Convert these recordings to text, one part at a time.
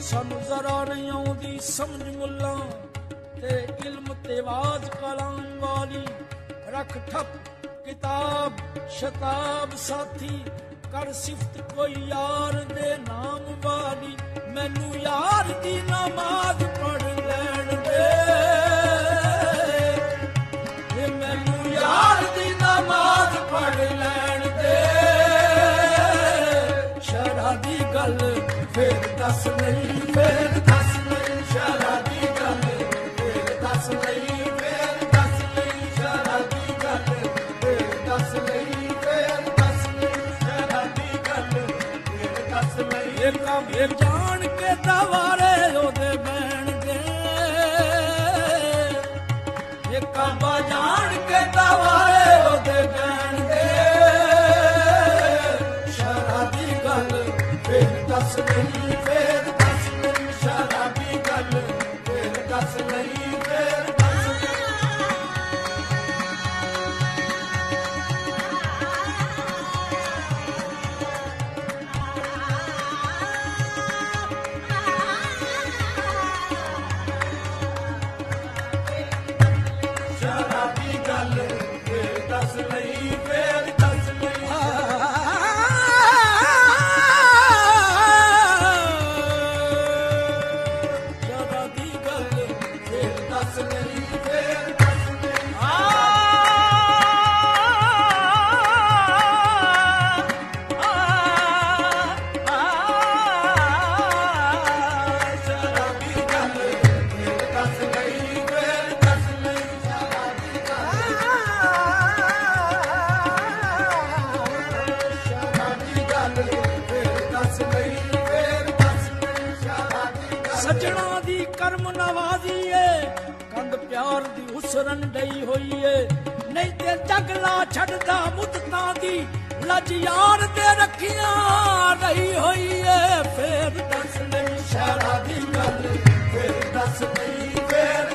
ਸਾਨੂੰ ਜ਼ਰਾ ਨਹੀਂ ਆਉਂਦੀ ਸਮਝ ਮੁੱਲਾ ਤੇ ਇਲਮ ਤੇ ਆਵਾਜ਼ ਕਲਾਮ ਵਾਲੀ। ਰੱਖ ਠੱਪ ਕਿਤਾਬ, ਸ਼ਤਾਬ ਸਾਥੀ, ਕਰ ਸਿਫਤ ਕੋਈ ਯਾਰ ਦੇ ਨਾਮ ਵਾਲੀ। ਮੈਨੂੰ ਯਾਰ ਦੀ ਨਮਾਜ਼ ਪੜ ਲੈਣ ਦੇ। ਇਹ ਮੈਨੂੰ ਫੇਰ ਦੱਸ ਨਹੀਂ, ਫੇਰ ਦੱਸ ਨਹੀਂ ਸ਼ਰਾ ਦੀ ਗੱਲ। ਫੇਰ ਦੱਸ ਨਹੀਂ, ਫੇਰ ਦੱਸ ਨਹੀਂ ਸ਼ਰਾ ਦੀ ਗੱਲ। ਫੇਰ ਦੱਸ ਨਹੀਂ, ਫੇਰ ਦੱਸ ਨਹੀਂ ਸ਼ਰਾ ਦੀ ਗੱਲ। ਫੇਰ ਦੱਸ ਨਹੀਂ। ਇਹ ਕੰਮ ਇਹ ਜਾਣ ਕੇ ਦਵਾਰੇ ਸਜਣਾ ਦੀ ਕਰਮ ਨਵਾਜ਼ੀ ਏ ਕੰਦ ਪਿਆਰ ਦੀ ਉਸਰਨ ਡਈ ਹੋਈ ਏ ਨਹੀਂ ਤੇ ਜਗਲਾ ਛੱਡਦਾ ਮੁੱਦਤਾਂ ਦੀ, ਲੱਜ ਯਾਰ ਤੇ ਰੱਖੀਆਂ ਰਹੀ ਹੋਈ ਏ ਫੇਰ ਦੱਸ ਨਹੀਂ ਸ਼ਾਰਾ ਦੀ ਗੱਲ, ਫੇਰ ਦੱਸ ਨਹੀਂ ਫੇਰ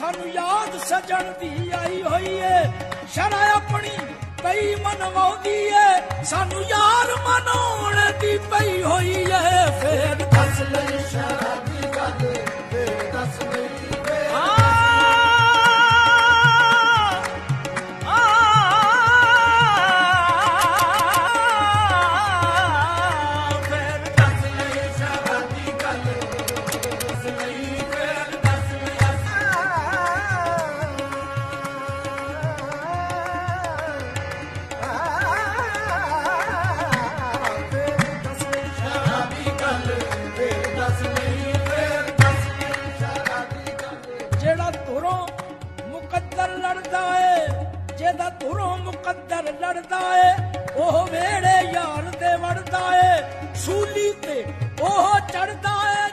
ਸਾਨੂੰ ਯਾਦ ਸਜਣ ਦੀ ਆਈ ਹੋਈ ਏ। ਸ਼ਰਾ ਆਪਣੀ ਪਈ ਮਨਵਾਉਂਦੀ ਏ। ਸਾਨੂੰ ਯਾਰ ਮਨਾਉਣ ਦੀ ਪਈ ਹੋਈ ਏ। ਫੇਰ ਫਸਲ ਜਿਹਦਾ ਧੁਰੋਂ ਮੁਕੱਦਰ ਲੜਦਾ ਏ, ਉਹ ਵੇੜੇ ਯਾਰ ਤੇ ਵੜਦਾ ਏ। ਸੂਲੀ ਤੇ ਉਹ ਚੜਦਾ ਏ